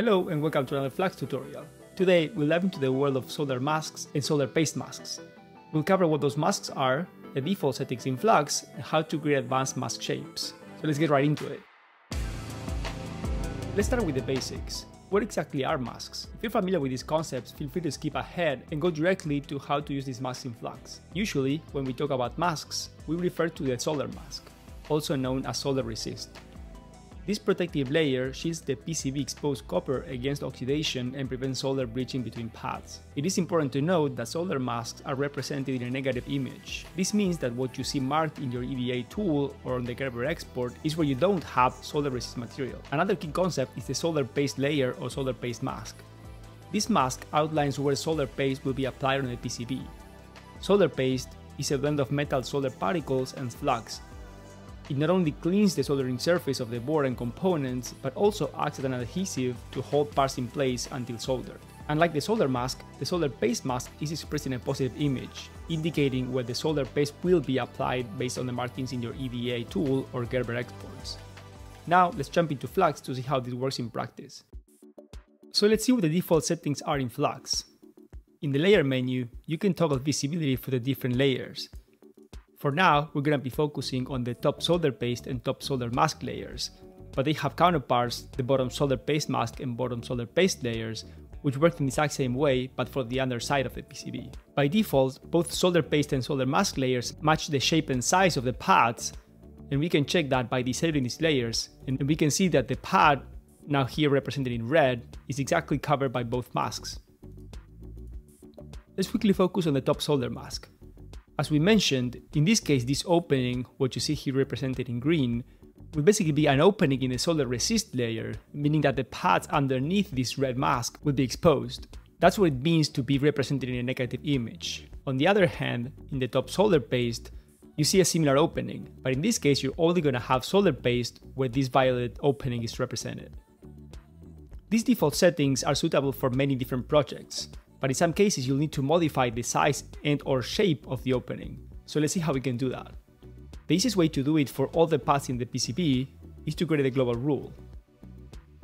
Hello and welcome to another Flux tutorial. Today we'll dive into the world of solder masks and solder paste masks. We'll cover what those masks are, the default settings in Flux, and how to create advanced mask shapes. So let's get right into it. Let's start with the basics. What exactly are masks? If you're familiar with these concepts, feel free to skip ahead and go directly to how to use these masks in Flux. Usually, when we talk about masks, we refer to the solder mask, also known as solder resist. This protective layer shields the PCB exposed copper against oxidation and prevents solder breaching between pads. It is important to note that solder masks are represented in a negative image. This means that what you see marked in your EDA tool or on the Gerber export is where you don't have solder resist material. Another key concept is the solder paste layer or solder paste mask. This mask outlines where solder paste will be applied on the PCB. Solder paste is a blend of metal solder particles and flux it not only cleans the soldering surface of the board and components, but also acts as an adhesive to hold parts in place until soldered. Unlike the solder mask, the solder paste mask is expressed in a positive image, indicating where the solder paste will be applied based on the markings in your EDA tool or Gerber exports. Now let's jump into Flux to see how this works in practice. So let's see what the default settings are in Flux. In the layer menu, you can toggle visibility for the different layers, for now, we're going to be focusing on the top solder paste and top solder mask layers, but they have counterparts, the bottom solder paste mask and bottom solder paste layers, which work in the exact same way but for the underside of the PCB. By default, both solder paste and solder mask layers match the shape and size of the pads, and we can check that by disabling these layers, and we can see that the pad, now here represented in red, is exactly covered by both masks. Let's quickly focus on the top solder mask. As we mentioned, in this case, this opening, what you see here represented in green, will basically be an opening in the solder resist layer, meaning that the pads underneath this red mask will be exposed. That's what it means to be represented in a negative image. On the other hand, in the top solder paste, you see a similar opening, but in this case you're only going to have solder paste where this violet opening is represented. These default settings are suitable for many different projects, but in some cases you'll need to modify the size and or shape of the opening. So let's see how we can do that. The easiest way to do it for all the paths in the PCB is to create a global rule.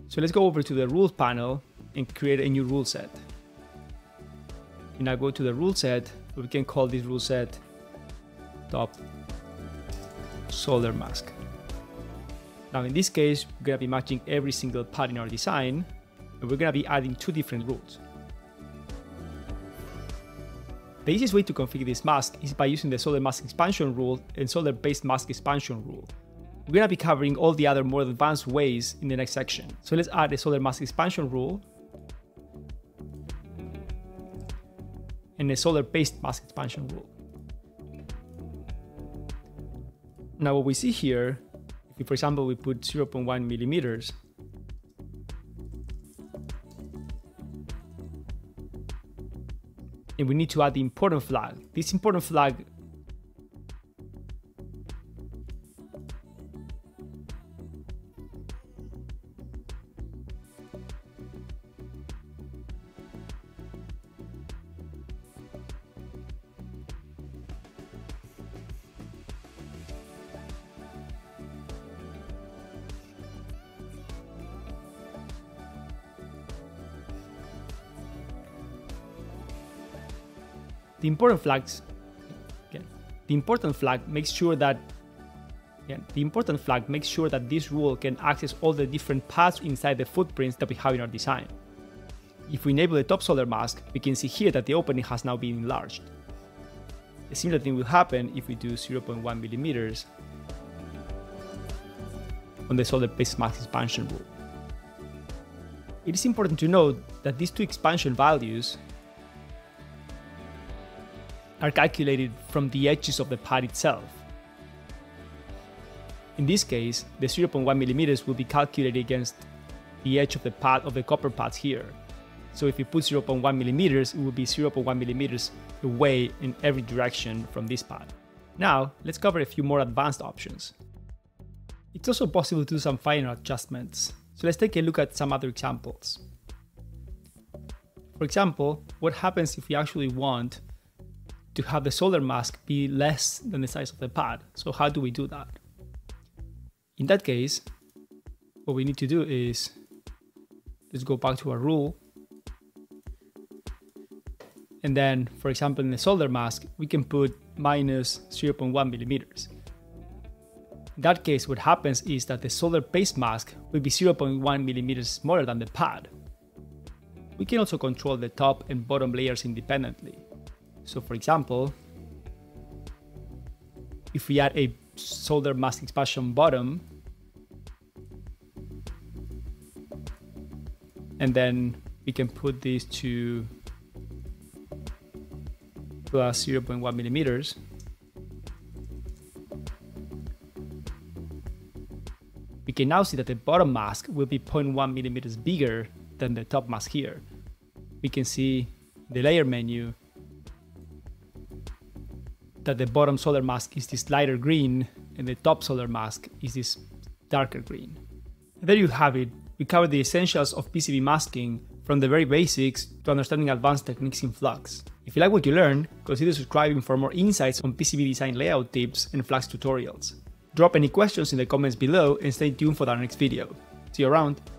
So let's go over to the rules panel and create a new rule set. And now go to the rule set, we can call this rule set top solder mask. Now in this case, we're gonna be matching every single part in our design, and we're gonna be adding two different rules. The easiest way to configure this mask is by using the solder mask expansion rule and solder paste mask expansion rule. We're gonna be covering all the other more advanced ways in the next section. So let's add a solder mask expansion rule and a solder paste mask expansion rule. Now what we see here, if for example we put 0.1 millimeters, we need to add the important flag. This important flag The important flags, again, the important flag makes sure that again, the important flag makes sure that this rule can access all the different paths inside the footprints that we have in our design. If we enable the top solder mask, we can see here that the opening has now been enlarged. A similar thing will happen if we do 0.1 millimeters on the solder paste mask expansion rule. It is important to note that these two expansion values are calculated from the edges of the pad itself. In this case, the 0.1 millimeters will be calculated against the edge of the pad of the copper pads here. So if you put 0.1 millimeters, it will be 0.1 millimeters away in every direction from this pad. Now, let's cover a few more advanced options. It's also possible to do some finer adjustments. So let's take a look at some other examples. For example, what happens if we actually want to have the solder mask be less than the size of the pad. So how do we do that? In that case, what we need to do is let's go back to our rule. And then, for example, in the solder mask, we can put minus 0.1 millimeters. In that case, what happens is that the solder paste mask will be 0.1 millimeters smaller than the pad. We can also control the top and bottom layers independently. So for example, if we add a solder mask expansion bottom, and then we can put this to plus 0.1 millimeters. We can now see that the bottom mask will be 0.1 millimeters bigger than the top mask here. We can see the layer menu that the bottom solder mask is this lighter green and the top solder mask is this darker green. And there you have it. We covered the essentials of PCB masking from the very basics to understanding advanced techniques in Flux. If you like what you learned, consider subscribing for more insights on PCB design layout tips and Flux tutorials. Drop any questions in the comments below and stay tuned for our next video. See you around!